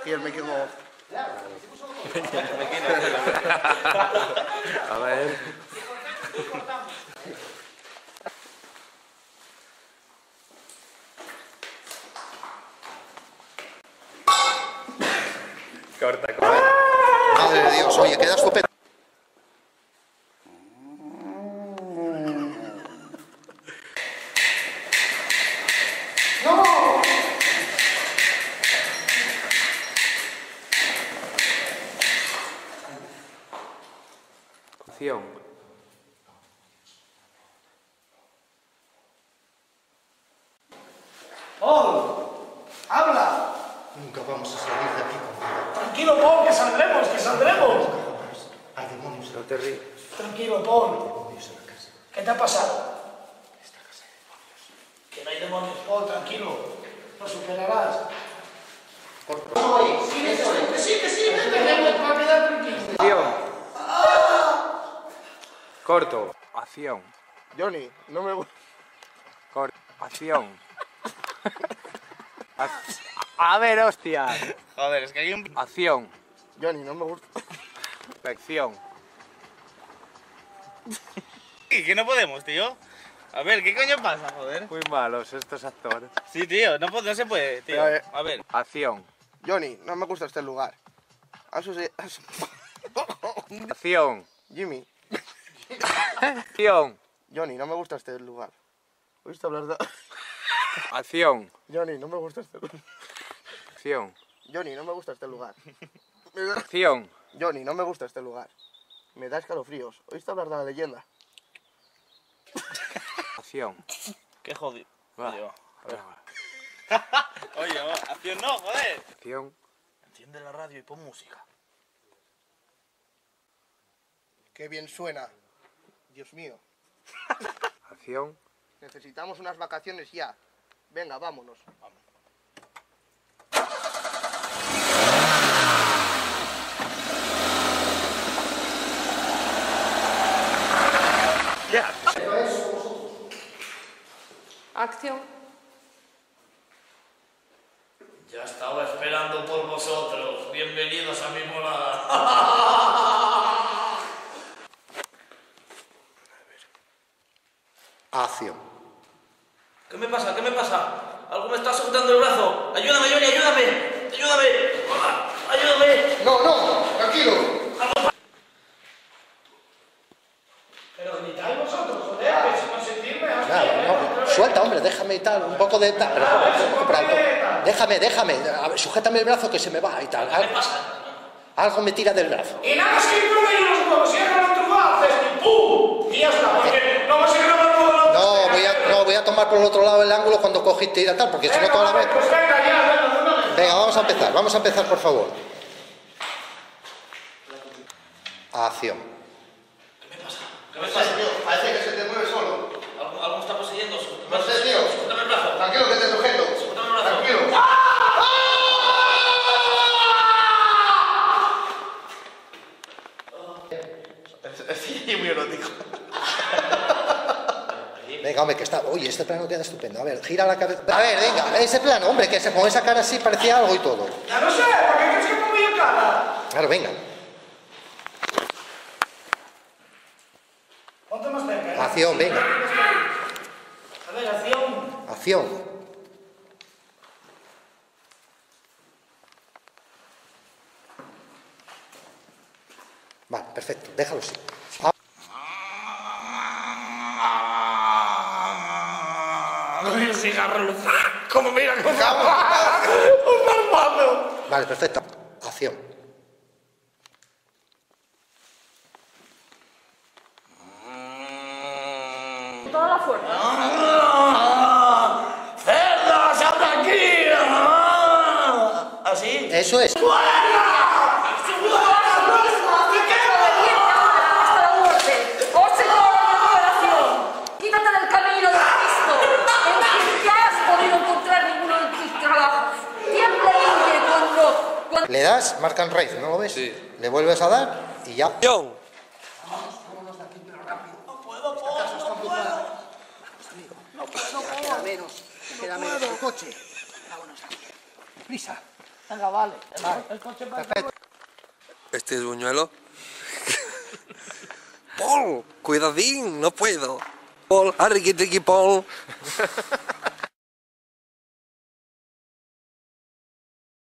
Aquí el making of. A ver. Corta, corta. Madre de Dios, oye, queda estupendo. salvación. ¡Paul! ¡Habla! Nunca vamos a salir de aquí con vida. Tranquilo, Paul, que saldremos, que saldremos. Hay demonios. No te ríes. Tranquilo, Paul. Demonios en la casa. ¿Qué te ha pasado? Esta casa de demonios. Que no hay demonios, Paul, tranquilo. Lo superarás. Por favor. sí, que sí, sigue. Tenemos que quedar tranquilos. Dios. Corto. Acción. Johnny, no me gusta. Corto. Acción. Ac- A ver, hostia. Joder, es que hay un... Acción. Johnny, no me gusta. Lección. ¿Y que no podemos, tío? A ver, ¿qué coño pasa, joder? Muy malos estos actores. Sí, tío, no, se puede, tío. A ver. A ver. Acción. Johnny, no me gusta este lugar. Eso sí. Acción. Jimmy, Acción. Johnny, no me gusta este lugar. ¿Oíste hablar de.? Acción. Johnny, no me gusta este lugar. Acción. Johnny, no me gusta este lugar. Acción. Johnny, no me gusta este lugar. Me da escalofríos. ¿Oíste hablar de la leyenda? Acción. Qué jodido. Va. Tío. A ver, ahora. Oye, va, acción no, joder. Acción. Enciende la radio y pon música. Qué bien suena. Dios mío. Acción. Necesitamos unas vacaciones ya. Venga, vámonos. Acción. Ya estaba esperando por vosotros. Bienvenidos a mi morada. Acción. ¿Qué me pasa? ¿Qué me pasa? Algo me está soltando el brazo. Ayúdame, Johnny, ayúdame. Ayúdame. Ayúdame. No, no, tranquilo. Pero gritáis vosotros, joder, que sin consentirme. Nada, no, suelta, hombre, déjame y tal, un poco de tal. pero. Déjame, déjame, a ver, sujétame el brazo que se me va y tal. Al- algo me tira del brazo. Y nada, no me los huevos, si con otro haces y ¡pum! Y ya está, porque no vas a grabar todo lo No, voy a, por el otro lado el ángulo cuando cogiste y tal, porque si no toda la vez. Venga, vamos a empezar, vamos a empezar, por favor. Acción. ¿Qué me pasa? Parece que se te mueve solo. ¿Algo, algo está poseyendo? No sé, tío. Sujétame el brazo. Tranquilo, que te sujeto. Sujétame el brazo. Tranquilo. Sí, muy erótico. Venga, hombre, que está. Oye, este plano queda estupendo. A ver, gira la cabeza. A ver, venga, ese plano, hombre, que se, con esa cara así parecía algo y todo. Ya no sé, ¿para qué crees que pongo yo cara? Claro, venga. Ponte más cerca. ¿eh? Acción, venga. A ver, acción. Acción. Vale, perfecto, déjalo así. Ah, cigarro, como mira, como Un marmado. Vale, perfecto. Acción. Toda la fuerza. ¡Cerda, sal de aquí! Ah. ¿Así? Eso es. Hasta Le das, marcan raíz, ¿no lo ves? Sí. Le vuelves a dar y ya. Queda menos, queda menos el coche. Vámonos aquí. Prisa. Venga, vale. El coche para Este es buñuelo. Paul, cuidadín, no puedo. Paul, arriqui, triqui, Paul.